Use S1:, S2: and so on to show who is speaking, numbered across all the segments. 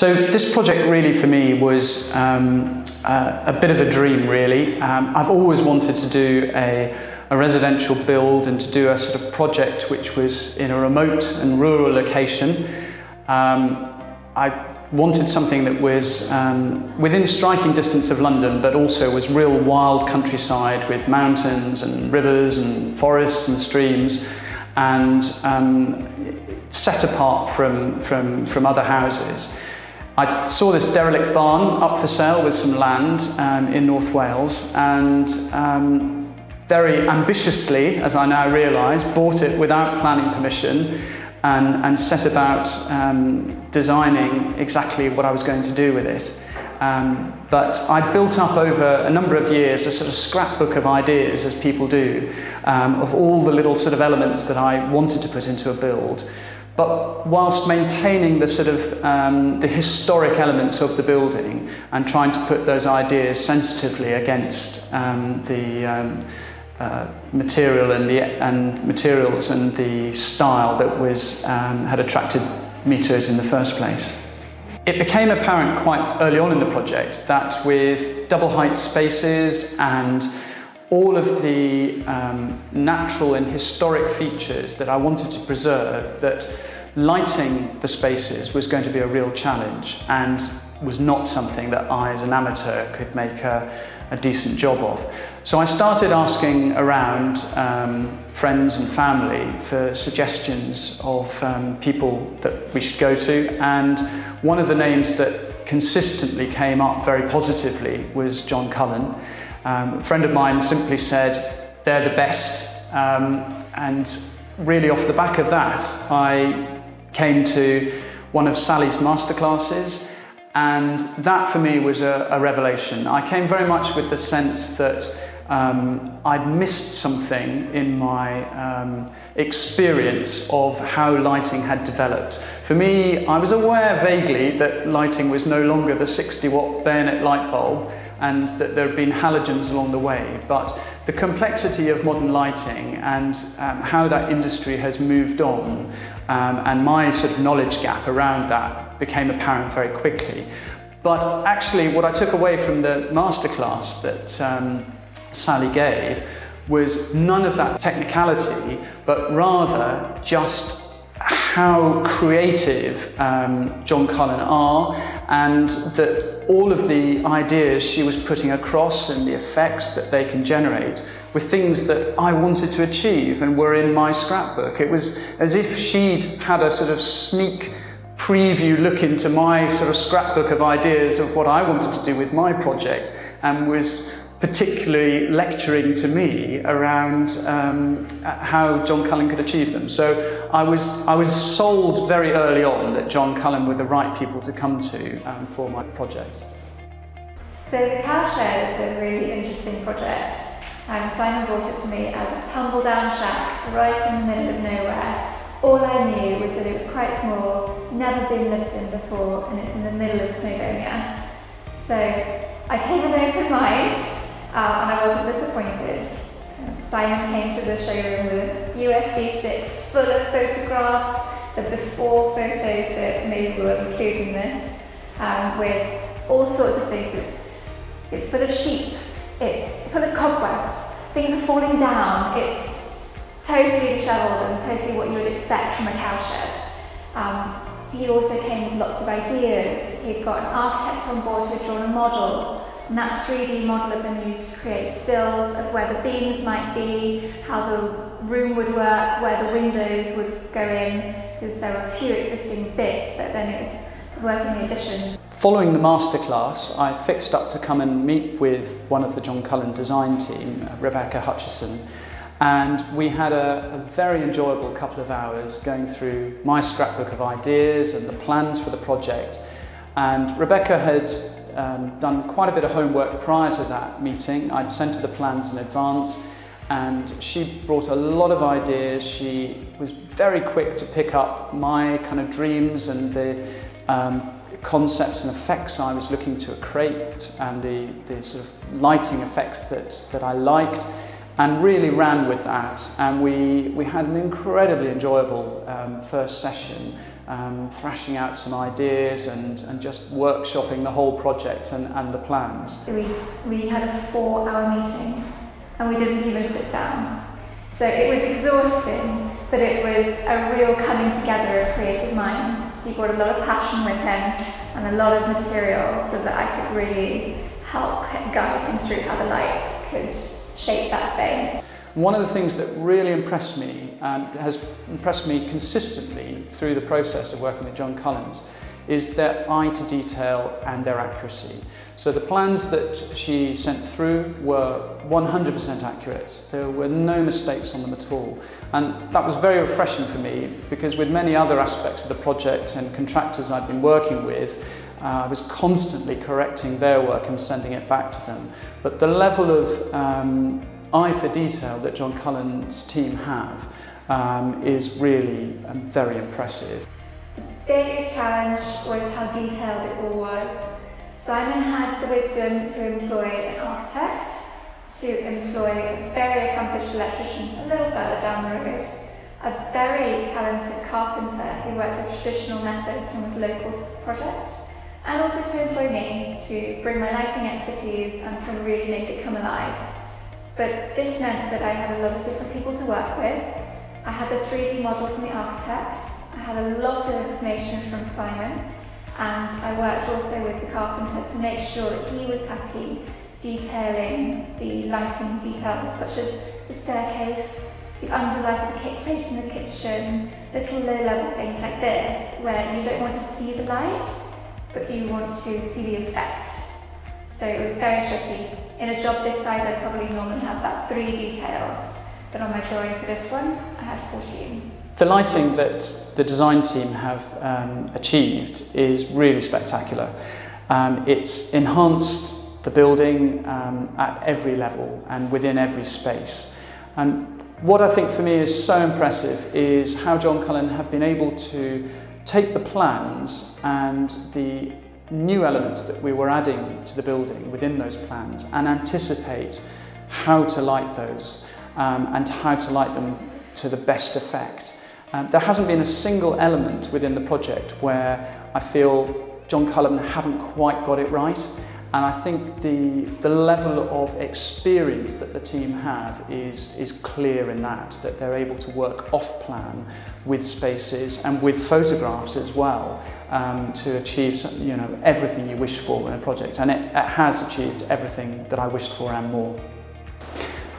S1: So this project really for me was um, uh, a bit of a dream really. Um, I've always wanted to do a, a residential build and to do a sort of project which was in a remote and rural location. Um, I wanted something that was um, within striking distance of London but also was real wild countryside with mountains and rivers and forests and streams and um, set apart from, from, from other houses. I saw this derelict barn up for sale with some land um, in North Wales and um, very ambitiously, as I now realise, bought it without planning permission and, and set about um, designing exactly what I was going to do with it. Um, but I built up over a number of years a sort of scrapbook of ideas, as people do, um, of all the little sort of elements that I wanted to put into a build but whilst maintaining the sort of um, the historic elements of the building and trying to put those ideas sensitively against um, the um, uh, material and the and materials and the style that was um, had attracted me in the first place. It became apparent quite early on in the project that with double height spaces and all of the um, natural and historic features that I wanted to preserve, that lighting the spaces was going to be a real challenge and was not something that I as an amateur could make a, a decent job of. So I started asking around um, friends and family for suggestions of um, people that we should go to and one of the names that consistently came up very positively was John Cullen. Um, a friend of mine simply said, they're the best. Um, and really off the back of that, I came to one of Sally's masterclasses and that for me was a, a revelation. I came very much with the sense that um, I'd missed something in my um, experience of how lighting had developed. For me, I was aware vaguely that lighting was no longer the 60 watt bayonet light bulb and that there had been halogens along the way, but the complexity of modern lighting and um, how that industry has moved on um, and my sort of knowledge gap around that became apparent very quickly. But actually what I took away from the masterclass that um, Sally gave was none of that technicality, but rather just how creative um, John Cullen are and that all of the ideas she was putting across and the effects that they can generate were things that I wanted to achieve and were in my scrapbook. It was as if she'd had a sort of sneak preview look into my sort of scrapbook of ideas of what I wanted to do with my project and was particularly lecturing to me around um, how John Cullen could achieve them. So I was, I was sold very early on that John Cullen were the right people to come to um, for my project.
S2: So the cowshed is a really interesting project. Um, Simon brought it to me as a tumble down shack right in the middle of nowhere. All I knew was that it was quite small, never been lived in before, and it's in the middle of Snowdonia. So I came with an open mind, um, and I wasn't disappointed. Simon came to the showroom with a USB stick full of photographs, the before photos that maybe will include in this, um, with all sorts of things. It's, it's full of sheep, it's full of cobwebs, things are falling down, it's totally dishevelled and totally what you would expect from a cowshed. Um, he also came with lots of ideas. He'd got an architect on board who had drawn a model and that 3D model had been used to create stills of where the beams might be, how the room would work, where the windows would go in, because there were a few existing bits, but then it was working the additions.
S1: Following the masterclass, I fixed up to come and meet with one of the John Cullen design team, uh, Rebecca Hutchison, and we had a, a, very enjoyable couple of hours going through my scrapbook of ideas and the plans for the project. And Rebecca had um, done quite a bit of homework prior to that meeting. I'd sent her the plans in advance and she brought a lot of ideas. She was very quick to pick up my kind of dreams and the um, concepts and effects I was looking to create and the, the sort of lighting effects that, that I liked. And really ran with that. And we, we had an incredibly enjoyable um, first session, um, thrashing out some ideas and, and just workshopping the whole project and, and the plans.
S2: We, we had a four hour meeting and we didn't even sit down. So it was exhausting, but it was a real coming together of creative minds. He brought a lot of passion with him and a lot of material so that I could really help guide him through how the light could shape that space.
S1: One of the things that really impressed me and has impressed me consistently through the process of working with John Cullen's is their eye to detail and their accuracy. So the plans that she sent through were 100% accurate. There were no mistakes on them at all. And that was very refreshing for me because with many other aspects of the project and contractors I've been working with, uh, I was constantly correcting their work and sending it back to them. But the level of um, eye for detail that John Cullen's team have um, is really um, very impressive.
S2: The biggest challenge was how detailed it all was. Simon had the wisdom to employ an architect, to employ a very accomplished electrician a little further down the road, a very talented carpenter who worked with traditional methods and was local to the project, and also to employ me to bring my lighting expertise and to really make it come alive. But this meant that I had a lot of different people to work with. I had the 3D model from the architects, I had a lot of information from Simon, and I worked also with the carpenter to make sure that he was happy detailing the lighting details such as the staircase, the underlight of the kick plate in the kitchen, little low level things like this where you don't want to see the light but you want to see the effect. So it was very tricky. In a job this size, I probably normally have about three details, but on my drawing for this one, I had 14.
S1: The lighting that the design team have um, achieved is really spectacular. Um, it's enhanced the building um, at every level and within every space. And what I think for me is so impressive is how John Cullen have been able to take the plans and the new elements that we were adding to the building within those plans and anticipate how to light those um, and how to light them to the best effect. Um, there hasn't been a single element within the project where I feel John Cullen haven't quite got it right. And I think the, the level of experience that the team have is, is clear in that, that they're able to work off plan with spaces and with photographs as well um, to achieve you know, everything you wish for in a project. And it, it has achieved everything that I wished for and more.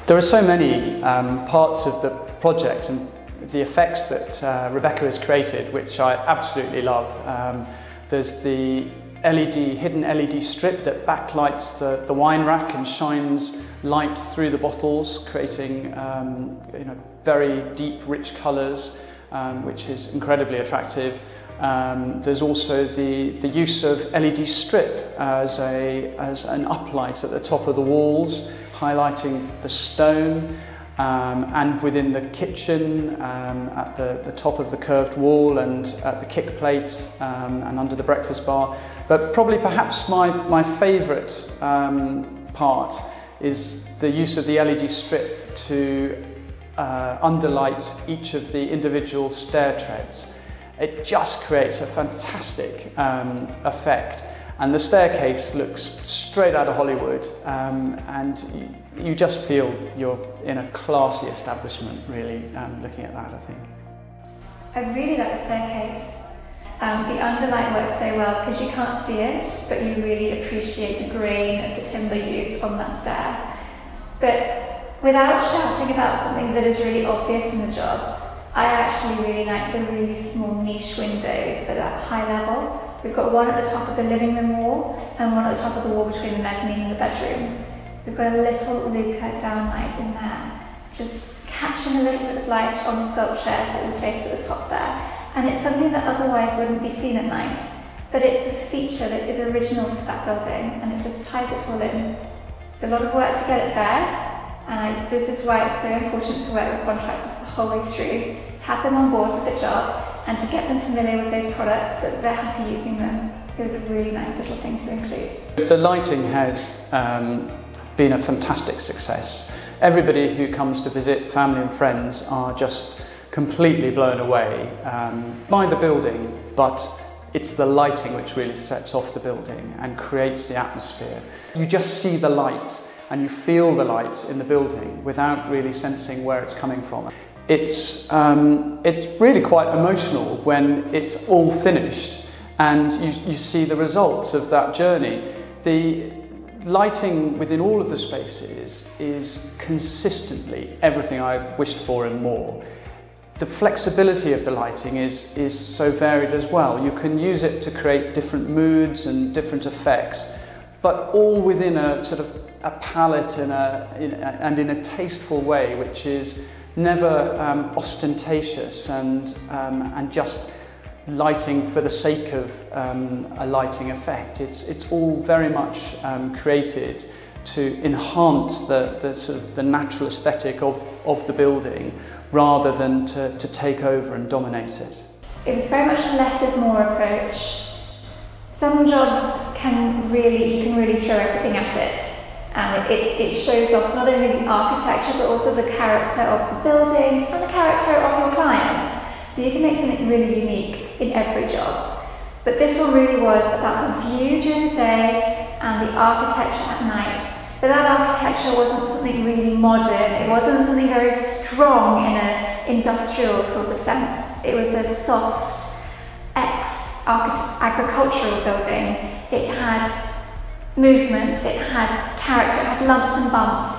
S1: There are so many um, parts of the project and the effects that uh, Rebecca has created, which I absolutely love. Um, there's the LED, hidden LED strip that backlights the, the wine rack and shines light through the bottles, creating um, you know, very deep, rich colours, um, which is incredibly attractive. Um, there's also the, the use of LED strip as, a, as an uplight at the top of the walls, highlighting the stone um, and within the kitchen, um, at the, the top of the curved wall and at the kick plate um, and under the breakfast bar. But probably perhaps my, my favourite um, part is the use of the LED strip to uh, underlight each of the individual stair treads. It just creates a fantastic um, effect and the staircase looks straight out of Hollywood um, and you, just feel you're in a classy establishment really um, looking at that I think.
S2: I really like the staircase. Um, the underlight works so well because you can't see it but you really appreciate the grain of the timber used on that stair. But without shouting about something that is really obvious in the job, I actually really like the really small niche windows that are high level We've got one at the top of the living room wall and one at the top of the wall between the mezzanine and the bedroom. We've got a little Luca downlight in there, just catching a little bit of light on the sculpture that we placed at the top there. And it's something that otherwise wouldn't be seen at night, but it's a feature that is original to that building and it just ties it all in. It's a lot of work to get it there, and this is why it's so important to work with contractors the whole way through, to have them on board with the job and to get them familiar with those products so that they're happy using them. It was a really nice little thing to include.
S1: The lighting has um, been a fantastic success. everybody who comes to visit, family and friends, are just completely blown away um, by the building, but it's the lighting which really sets off the building and creates the atmosphere. You just see the light and you feel the light in the building without really sensing where it's coming from. It's, um, it's really quite emotional when it's all finished and you, you see the results of that journey. The lighting within all of the spaces is consistently everything I wished for and more. The flexibility of the lighting is, is so varied as well. You can use it to create different moods and different effects, but all within a sort of a palette in a, in a, and in a tasteful way, which is never um, ostentatious and, um, and just lighting for the sake of um, a lighting effect. It's, it's all very much um, created to enhance the, the, sort of the natural aesthetic of, of the building rather than to, to take over and dominate it.
S2: It was very much a less is more approach. Some jobs can really, you can really throw everything at it and it, it shows off not only the architecture but also the character of the building and the character of your client. So you can make something really unique in every job. But this one really was about the view during the day and the architecture at night. But that architecture wasn't something really modern, it wasn't something very strong in an industrial sort of sense. It was a soft ex-agricultural building. It had movement, it had character, it had lumps and bumps.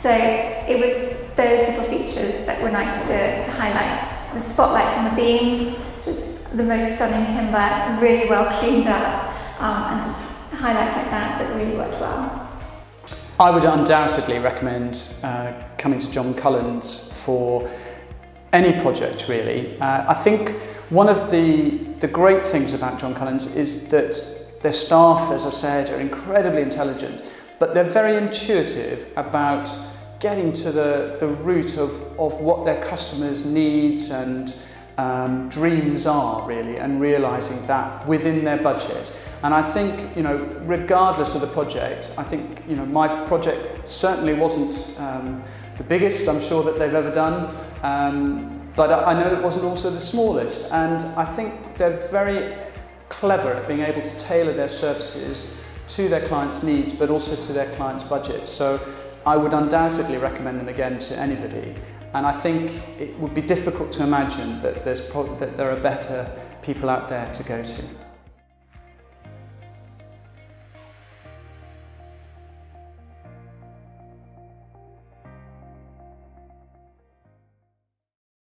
S2: So it was those little features that were nice to, to highlight. The spotlights on the beams, just the most stunning timber, really well cleaned up, um, and just highlights like that that really worked well.
S1: I would undoubtedly recommend uh, coming to John Cullen's for any project really. Uh, I think one of the, the great things about John Cullen's is that their staff, as I've said, are incredibly intelligent, but they're very intuitive about getting to the, the root of, of what their customers' needs and um, dreams are really and realizing that within their budget. And I think, you know, regardless of the project, I think, you know, my project certainly wasn't um, the biggest I'm sure that they've ever done, um, but I know it wasn't also the smallest. And I think they're very clever at being able to tailor their services to their clients' needs, but also to their clients' budgets. So I would undoubtedly recommend them again to anybody. And I think it would be difficult to imagine that, there's that there are better people out there to go to.